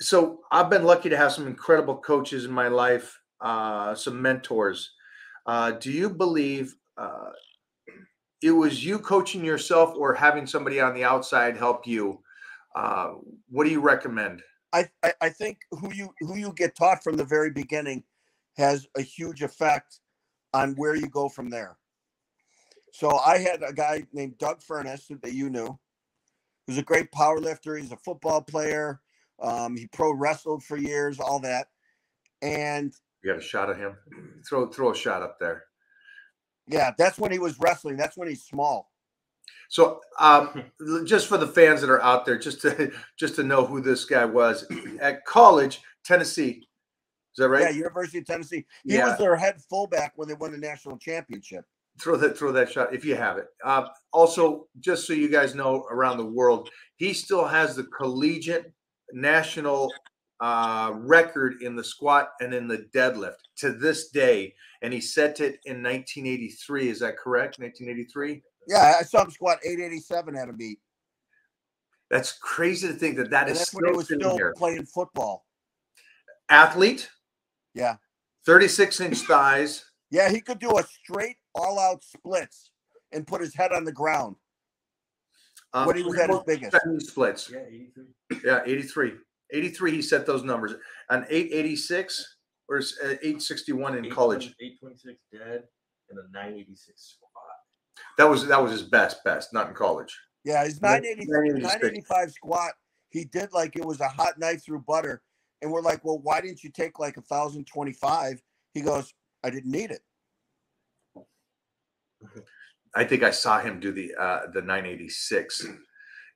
so I've been lucky to have some incredible coaches in my life, uh, some mentors. Uh, do you believe uh, it was you coaching yourself or having somebody on the outside help you? Uh, what do you recommend? I, I, think who you who you get taught from the very beginning has a huge effect on where you go from there. So I had a guy named Doug Furnas that you knew. Was a great power lifter. He's a football player. Um, he pro wrestled for years, all that. And you got a shot of him. Throw throw a shot up there. Yeah, that's when he was wrestling. That's when he's small. So, um, just for the fans that are out there, just to just to know who this guy was at college, Tennessee. Is that right? Yeah, University of Tennessee. He yeah. was their head fullback when they won the national championship. Throw that, throw that shot if you have it. Uh, also, just so you guys know, around the world, he still has the collegiate national uh, record in the squat and in the deadlift to this day, and he set it in 1983. Is that correct? 1983. Yeah, I saw him squat 887 at a beat. That's crazy to think that that and is that's still was still here. playing football. Athlete. Yeah. 36 inch thighs. Yeah, he could do a straight all out splits and put his head on the ground. Um, when he was at his biggest. Splits. Yeah, 83. Yeah, 83. 83, he set those numbers. An 886 or uh, 861 in college. 826 dead and a 986 squat. That was that was his best, best, not in college. Yeah, his 980, 985 squat, he did like it was a hot knife through butter. And we're like, well, why didn't you take like a 1,025? He goes, I didn't need it. I think I saw him do the uh, the 986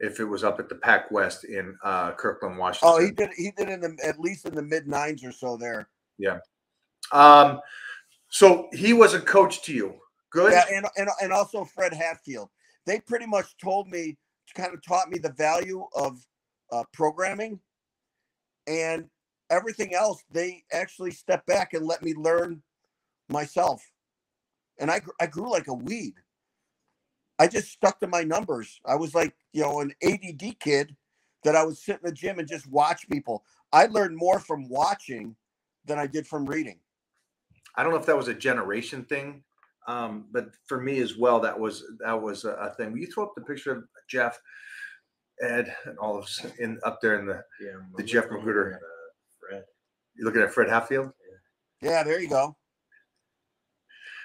if it was up at the Pac West in uh, Kirkland, Washington. Oh, he did. He did in the at least in the mid nines or so there. Yeah. Um. So he was a coach to you. Good. Yeah, and and and also Fred Hatfield. They pretty much told me, kind of taught me the value of uh, programming, and everything else. They actually stepped back and let me learn myself, and I I grew like a weed. I just stuck to my numbers. I was like, you know, an ADD kid that I would sit in the gym and just watch people. I learned more from watching than I did from reading. I don't know if that was a generation thing, um, but for me as well, that was that was a, a thing. Will you throw up the picture of Jeff, Ed, and all of us in up there in the yeah, the Jeff Magruder. At, uh, You looking at Fred Hatfield? Yeah, yeah there you go.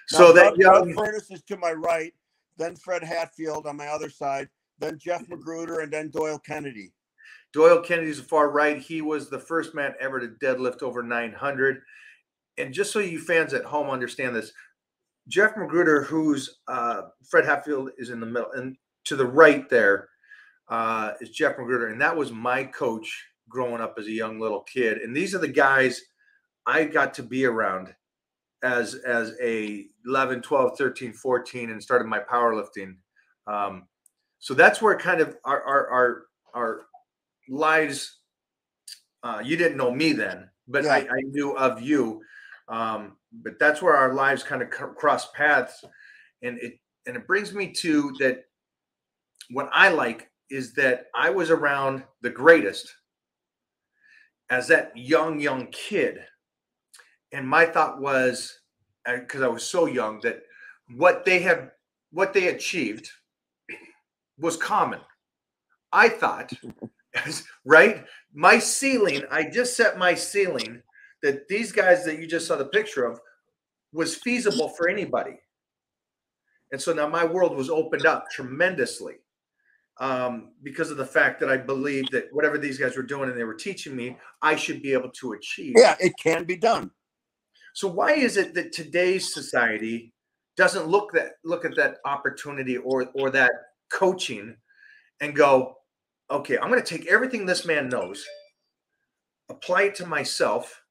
So now, that young Furnas is to my right then Fred Hatfield on my other side, then Jeff Magruder, and then Doyle Kenady. Doyle Kenady's the far right. He was the first man ever to deadlift over 900. And just so you fans at home understand this, Jeff Magruder, who's uh, Fred Hatfield, is in the middle, and to the right there uh, is Jeff Magruder, and that was my coach growing up as a young little kid. And these are the guys I got to be around as as a 11 12 13 14 and started my powerlifting. Um, so that's where kind of our our our, our lives uh, you didn't know me then but yeah. I, I, knew of you. Um, but that's where our lives kind of cross paths. And it and it brings me to that what i like is that i was around the greatest as that young young kid and my thought was because I was so young that what they have what they achieved was common. I thought, right? My ceiling, I just set my ceiling that these guys that you just saw the picture of was feasible for anybody. And so now my world was opened up tremendously um, because of the fact that I believed that whatever these guys were doing and they were teaching me, I should be able to achieve. Yeah, it can be done. So why is it that today's society doesn't look that look at that opportunity or or that coaching and go, okay, I'm going to take everything this man knows, apply it to myself,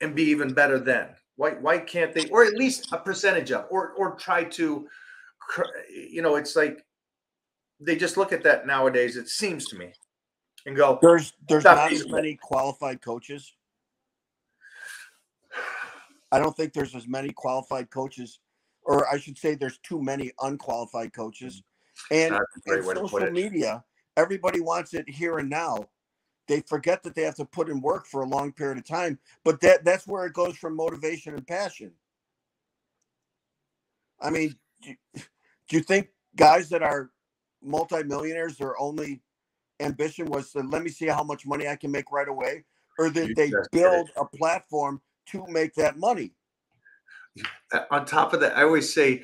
and be even better then. Why why can't they, or at least a percentage of, or or try to, you know, it's like they just look at that nowadays. It seems to me, and go, there's there's not as many qualified coaches I don't think there's as many qualified coaches, or I should say, there's too many unqualified coaches. And in social media, everybody wants it here and now. they forget that they have to put in work for a long period of time. But that that's where it goes from motivation and passion. I mean, do, do you think guys that are multimillionaires, their only ambition was to let me see how much money I can make right away, or that they build a platform to make that money? Uh, on top of that, I always say,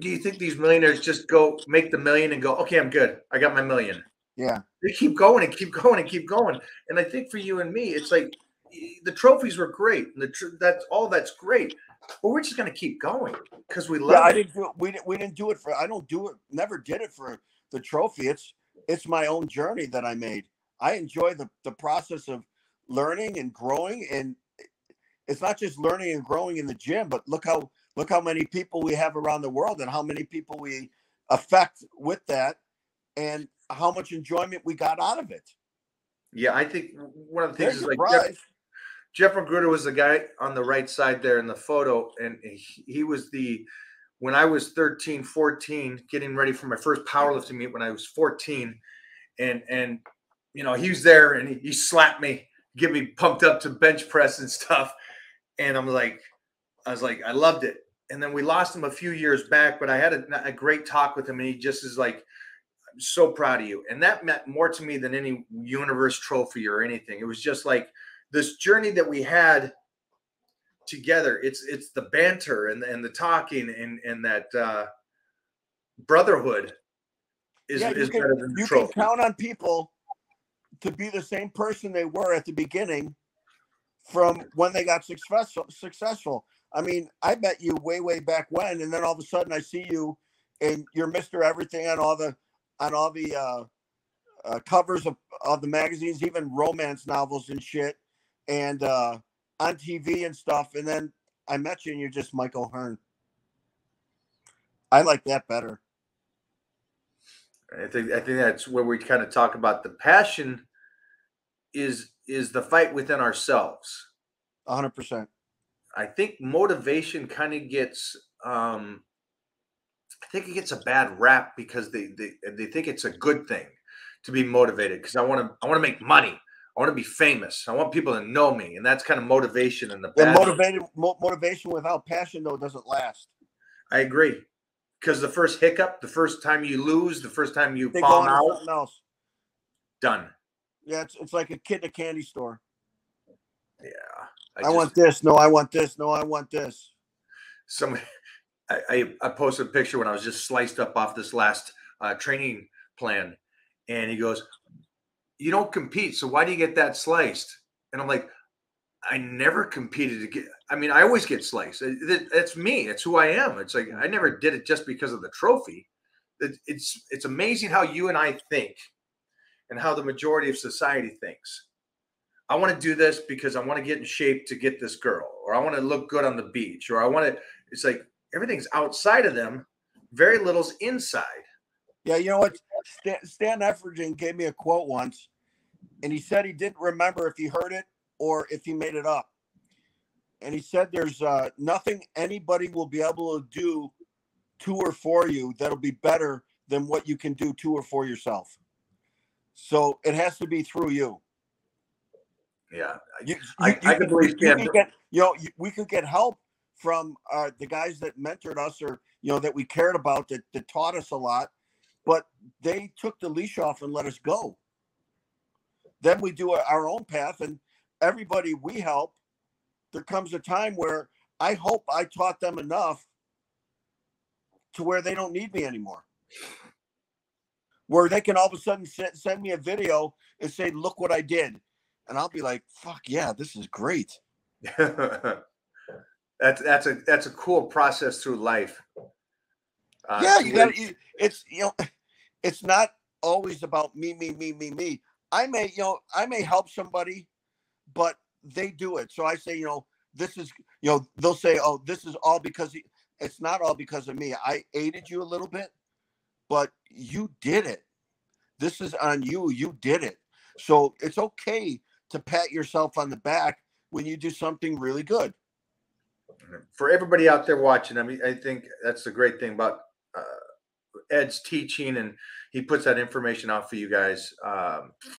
do you think these millionaires just go make the million and go, okay, I'm good. I got my million. Yeah, They keep going and keep going and keep going. And I think for you and me, it's like the trophies were great. And the tr- that's all that's great. But we're just going to keep going because we yeah. love I it. didn't do it. We didn't. We didn't do it for. I don't do it. Never did it for the trophy. It's it's my own journey that I made. I enjoy the the process of learning and growing, and it's not just learning and growing in the gym, but look how look how many people we have around the world, and how many people we affect with that, and how much enjoyment we got out of it. Yeah, I think one of the things There's is like Jeff. Jeff Magruder was the guy on the right side there in the photo, and he, he was the when I was 13, 14, getting ready for my first powerlifting meet when I was 14, and and you know he was there and he, he slapped me, get me pumped up to bench press and stuff, and I'm like, I was like, I loved it. And then we lost him a few years back, but I had a, a great talk with him, and he just is like, I'm so proud of you, and that meant more to me than any universe trophy or anything. It was just like this journey that we had together it's it's the banter and and the talking and and that uh brotherhood is yeah, is can, better than the you can count on people to be the same person they were at the beginning from when they got successful successful. I mean, I met you way, way back when, and then all of a sudden I see you and you're Mr. Everything on all the on all the uh, uh covers of, of the magazines, even romance novels and shit, and uh on TV and stuff. And then I met you and you're just Mike O'Hearn. I like that better. i think i think that's where we kind of talk about the passion is is the fight within ourselves hundred percent. i think motivation kind of gets um i think it gets a bad rap because they they, they think it's a good thing to be motivated because i want to i want to make money i want to be famous i want people to know me and that's kind of motivation in the The bad motivated mo- motivation without passion though doesn't last. I agree. Because the first hiccup, the first time you lose, the first time you They fall out, else. done. Yeah, it's, it's like a kid in a candy store. Yeah. I, just- want this. No, I want this. No, I want this. some. I, I I posted a picture when I was just sliced up off this last uh, training plan, and he goes, "You don't compete, so why do you get that sliced?" And I'm like, "I never competed to get. I mean, I always get sliced. It's me. It's who I am. It's like I never did it just because of the trophy. It, it's it's amazing how you and I think, and how the majority of society thinks. I want to do this because I want to get in shape to get this girl, or I want to look good on the beach, or I want to. It's like everything's outside of them. Very little's inside. Yeah, you know what? Stan, Stan gave me a quote once, and he said he didn't remember if he heard it or if he made it up. And he said there's uh, nothing anybody will be able to do to or for you that'll be better than what you can do to or for yourself. So it has to be through you. Yeah, You, I- you- I can believe you could get, you know, we could get help from uh, the guys that mentored us or, you know, that we cared about that, that taught us a lot, but they took the leash off and let us go. Then we do our own path and everybody we help, there comes a time where I hope I taught them enough to where they don't need me anymore. Where they can all of a sudden send, send me a video and say, look what I did. And I'll be like, fuck yeah, this is great. that's that's a that's a cool process through life. Uh, yeah, you got to it's you know, it's not always about me, me, me, me, me. I may, you know, I may help somebody, but they do it. So I say, you know, this is, you know, they'll say, oh, this is all because he, it's not all because of me. I aided you a little bit, but you did it. This is on you. You did it. So it's okay to pat yourself on the back when you do something really good. for everybody out there watching, I mean, I think that's the great thing about uh, Ed's teaching, and he puts that information out for you guys. Um,